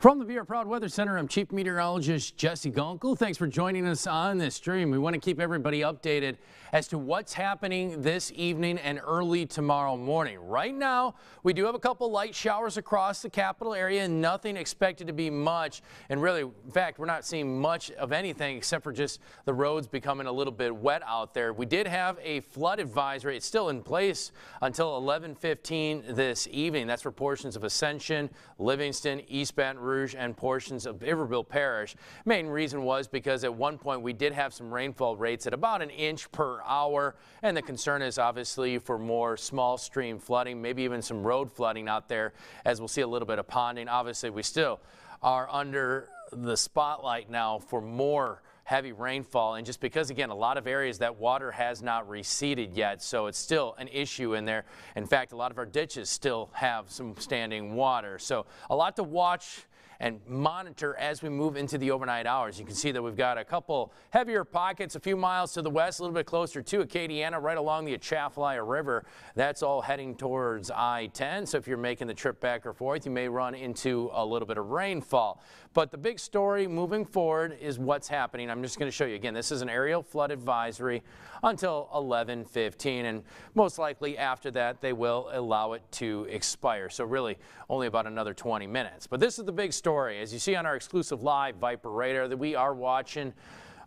From the BR Proud Weather Center, I'm Chief Meteorologist Jesse Gunkel. Thanks for joining us on this stream. We want to keep everybody updated as to what's happening this evening and early tomorrow morning. Right now, we do have a couple light showers across the capital area, and nothing expected to be much. And really, in fact, we're not seeing much of anything except for just the roads becoming a little bit wet out there. We did have a flood advisory. It's still in place until 11:15 this evening. That's for portions of Ascension, Livingston, East Baton Rouge, Rouge and portions of Iberville Parish. Main reason was because at one point we did have some rainfall rates at about an inch per hour, and the concern is obviously for more small stream flooding, maybe even some road flooding out there, as we'll see a little bit of ponding. Obviously, we still are under the spotlight now for more heavy rainfall. And just because again a lot of areas that water has not receded yet. So it's still an issue in there. In fact a lot of our ditches still have some standing water. So a lot to watch and monitor as we move into the overnight hours. You can see that we've got a couple heavier pockets a few miles to the west, a little bit closer to Acadiana, right along the Atchafalaya River. That's all heading towards I-10. So if you're making the trip back or forth, you may run into a little bit of rainfall. But the big story moving forward is what's happening. I'm just going to show you again. This is an aerial flood advisory until 11:15, and most likely after that they will allow it to expire. So really only about another 20 minutes. But this is the big story. As you see on our exclusive live Viper radar that we are watching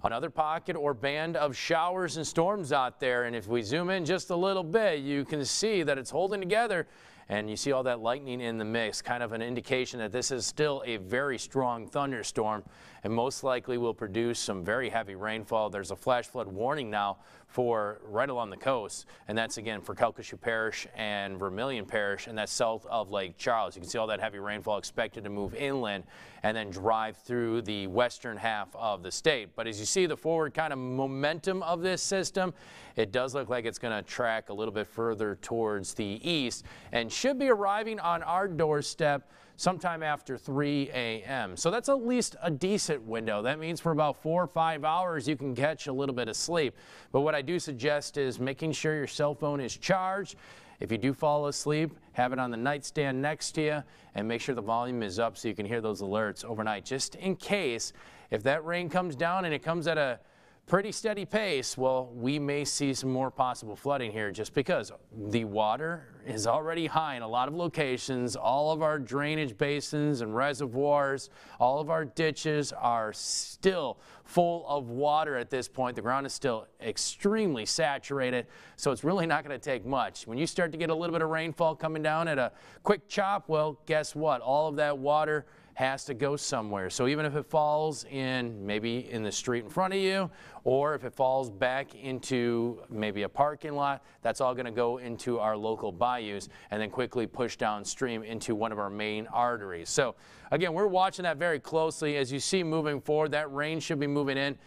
another pocket or band of showers and storms out there. And if we zoom in just a little bit, you can see that it's holding together and you see all that lightning in the mix, kind of an indication that this is still a very strong thunderstorm and most likely will produce some very heavy rainfall. There's a flash flood warning now for right along the coast, and that's again for Calcasieu Parish and Vermilion Parish, and that's south of Lake Charles. You can see all that heavy rainfall expected to move inland and then drive through the western half of the state. But as you see the forward kind of momentum of this system, it does look like it's going to track a little bit further towards the east and should be arriving on our doorstep sometime after 3 a.m. So that's at least a decent window. That means for about four or five hours you can catch a little bit of sleep. But what I do suggest is making sure your cell phone is charged. If you do fall asleep, have it on the nightstand next to you and make sure the volume is up so you can hear those alerts overnight just in case if that rain comes down and it comes at a pretty steady pace, well, we may see some more possible flooding here just because the water is already high in a lot of locations. All of our drainage basins and reservoirs, all of our ditches are still full of water at this point. The ground is still extremely saturated, so it's really not going to take much. When you start to get a little bit of rainfall coming down at a quick chop, well, guess what? All of that water has to go somewhere. So even if it falls in maybe in the street in front of you, or if it falls back into maybe a parking lot, that's all going to go into our local bayous and then quickly push downstream into one of our main arteries. So again, we're watching that very closely. As you see moving forward, that rain should be moving in.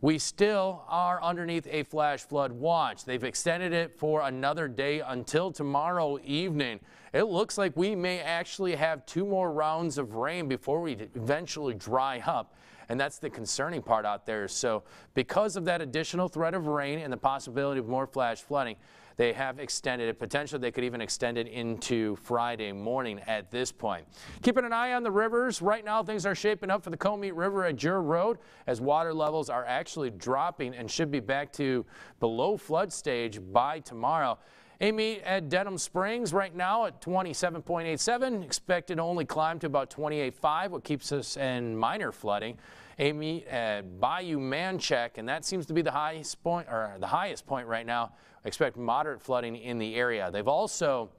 We still are underneath a flash flood watch. They've extended it for another day until tomorrow evening. It looks like we may actually have two more rounds of rain before we eventually dry up. And that's the concerning part out there. So because of that additional threat of rain and the possibility of more flash flooding, they have extended it. Potentially, they could even extend it into Friday morning at this point. Keeping an eye on the rivers. Right now, things are shaping up for the Comite River at Joor Road as water levels are actually dropping and should be back to below flood stage by tomorrow. Amite at Denham Springs right now at 27.87. Expected only climb to about 28.5, what keeps us in minor flooding. Amite at Bayou Manchac, and that seems to be the highest point or the highest point right now expect moderate flooding in the area. They've also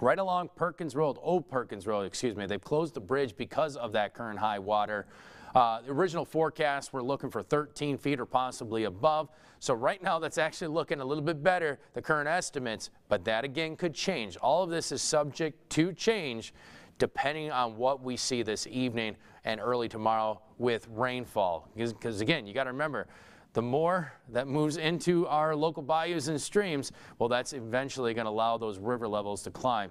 right along Perkins Road, Old Perkins Road, excuse me, they've closed the bridge because of that current high water. Uh, the original forecast, we're looking for 13 feet or possibly above. So right now, that's actually looking a little bit better, the current estimates, but that again could change. All of this is subject to change depending on what we see this evening and early tomorrow with rainfall. Because again, you got to remember, the more that moves into our local bayous and streams, well, that's eventually going to allow those river levels to climb.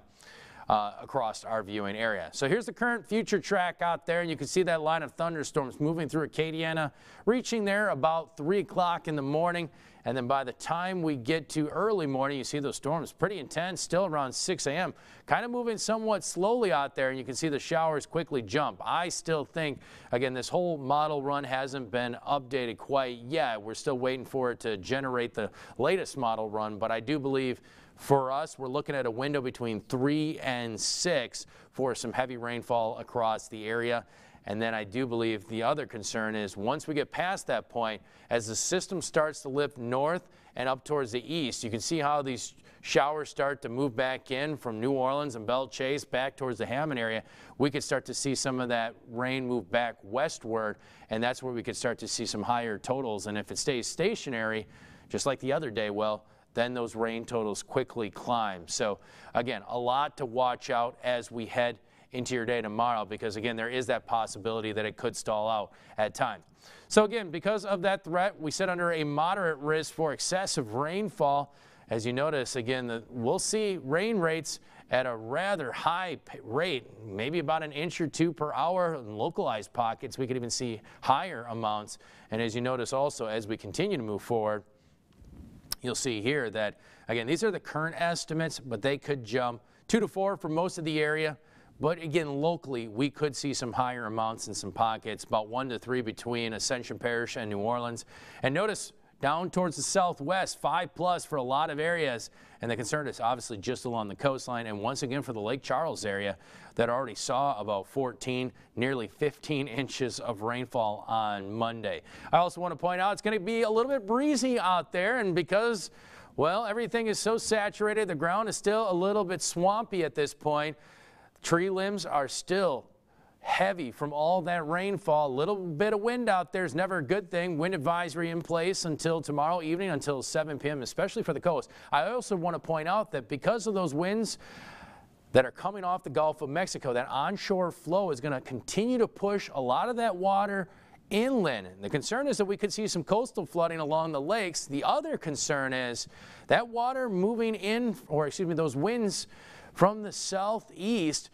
Uh, across our viewing area. So here's the current future track out there, and you can see that line of thunderstorms moving through Acadiana, reaching there about 3 o'clock in the morning. And then by the time we get to early morning, you see those storms pretty intense, still around 6 a.m. Kind of moving somewhat slowly out there, and you can see the showers quickly jump. I still think, again, this whole model run hasn't been updated quite yet. We're still waiting for it to generate the latest model run, but I do believe for us, we're looking at a window between 3 and 6 for some heavy rainfall across the area. And then I do believe the other concern is once we get past that point, as the system starts to lift north and up towards the east, you can see how these showers start to move back in from New Orleans and Belle Chasse back towards the Hammond area. We could start to see some of that rain move back westward, and that's where we could start to see some higher totals. And if it stays stationary, just like the other day, well, then those rain totals quickly climb. So again, a lot to watch out as we head into your day tomorrow because again, there is that possibility that it could stall out at times. So again, because of that threat, we sit under a moderate risk for excessive rainfall. As you notice, again, the, we'll see rain rates at a rather high rate, maybe about an inch or two per hour in localized pockets. We could even see higher amounts. And as you notice also, as we continue to move forward, You'll see here that, again, these are the current estimates, but they could jump two to four for most of the area. But again, locally, we could see some higher amounts in some pockets, about one to three between Ascension Parish and New Orleans. And notice down towards the southwest, five plus for a lot of areas. And the concern is obviously just along the coastline. And once again for the Lake Charles area that already saw about 14, nearly 15 inches of rainfall on Monday. I also want to point out it's going to be a little bit breezy out there. And because, well, everything is so saturated, the ground is still a little bit swampy at this point. Tree limbs are still heavy from all that rainfall. A little bit of wind out there is never a good thing. Wind advisory in place until tomorrow evening until 7 p.m., especially for the coast. I also want to point out that because of those winds, that are coming off the Gulf of Mexico. That onshore flow is going to continue to push a lot of that water inland. The concern is that we could see some coastal flooding along the lakes. The other concern is that water moving in, or excuse me, those winds from the southeast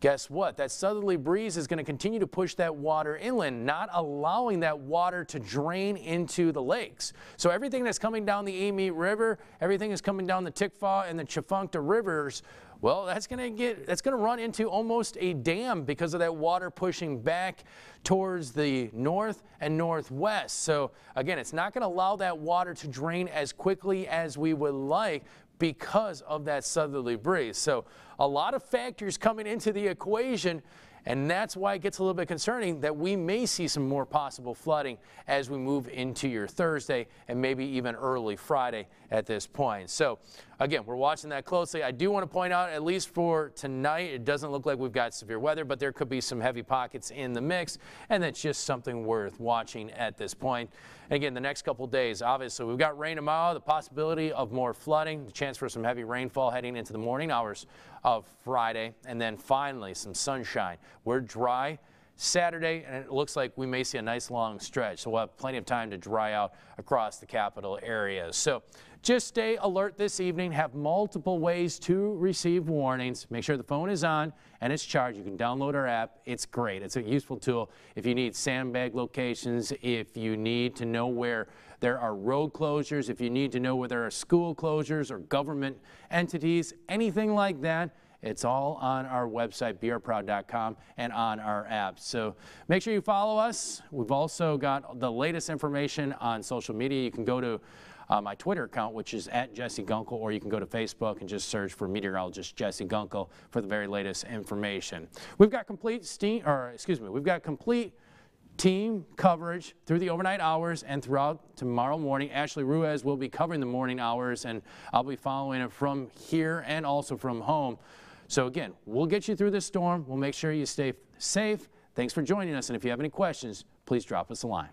Guess what? That southerly breeze is going to continue to push that water inland, not allowing that water to drain into the lakes. So everything that's coming down the Amite River, everything is coming down the Tickfaw and the Tchefuncte rivers, well, that's going to get that's going to run into almost a dam because of that water pushing back towards the north and northwest. So again, it's not going to allow that water to drain as quickly as we would like, because of that southerly breeze. So a lot of factors coming into the equation and that's why it gets a little bit concerning that we may see some more possible flooding as we move into your Thursday and maybe even early Friday at this point. So again, we're watching that closely. I do want to point out, at least for tonight, it doesn't look like we've got severe weather, but there could be some heavy pockets in the mix, and that's just something worth watching at this point. And again, the next couple days, obviously, we've got rain tomorrow, the possibility of more flooding, the chance for some heavy rainfall heading into the morning hours of Friday, and then finally some sunshine. We're dry Saturday, and it looks like we may see a nice long stretch. So we'll have plenty of time to dry out across the capital areas. So just stay alert this evening. Have multiple ways to receive warnings. Make sure the phone is on and it's charged. You can download our app. It's great. It's a useful tool if you need sandbag locations, if you need to know where there are road closures, if you need to know where there are school closures or government entities, anything like that. It's all on our website, brproud.com, and on our app. So make sure you follow us. We've also got the latest information on social media. You can go to uh, my Twitter account, which is at Jesse Gunkel, or you can go to Facebook and just search for meteorologist Jesse Gunkel for the very latest information. We've got complete steam, or excuse me, we've got complete team coverage through the overnight hours and throughout tomorrow morning. Ashley Ruiz will be covering the morning hours, and I'll be following it from here and also from home. So again, we'll get you through this storm. We'll make sure you stay safe. Thanks for joining us, and if you have any questions, please drop us a line.